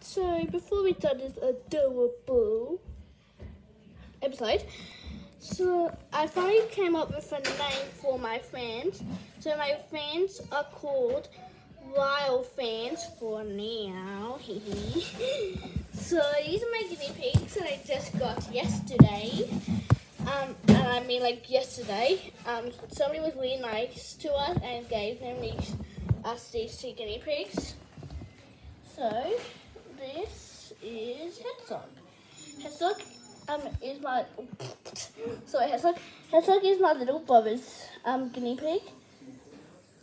So before we start this adorable episode, so I finally came up with a name for my fans. So my fans are called Wild Fans for now. so these are my guinea pigs that I just got yesterday. Um, and I mean like yesterday. Um, somebody was really nice to us and gave them these us these two guinea pigs. So Hedgehog. Hedgehog um is my sorry Hedgehog Hedgehog is my little brother's um guinea pig.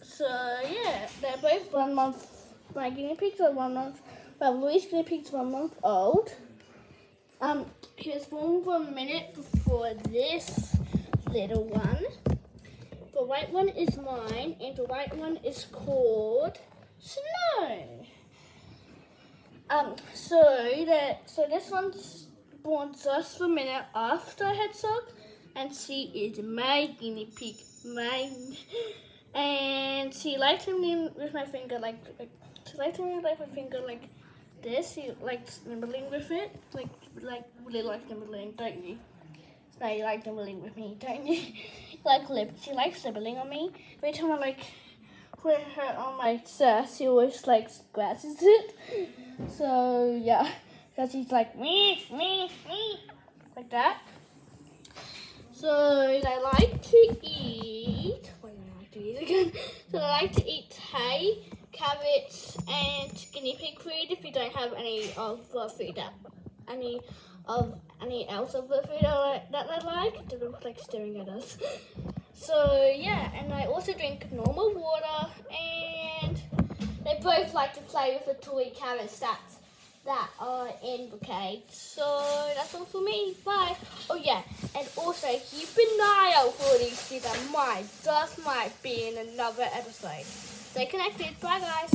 So yeah, they're both one month. My guinea pigs are one month. Well, Louis' guinea pig's one month old. Um, he was born for a minute before this little one. The white one is mine, and the white one is called Snow. Um, so that so this one's born just a minute after Hedgehog, and she is my guinea pig, mine. And she likes me with my finger like, like she likes me with my finger like this. She likes nibbling with it, like like really like nibbling, don't you? So you like nibbling with me, don't you? like lip. She likes nibbling on me. Every time I like put her on my chest, she always like scratches it. So yeah, because he's like me, me, me, like that. So I like to eat. Do I like to eat again? So I like to eat hay, carrots, and guinea pig food. If you don't have any of the food that any of any else of the food that I like, they look like staring at us. So yeah, and I also drink normal water, and they both like to play with the toy carrots that that are in cage. So that's all for me. Bye. Oh yeah, and also keep an eye out for these two that might just might be in another episode. Stay connected. Bye guys.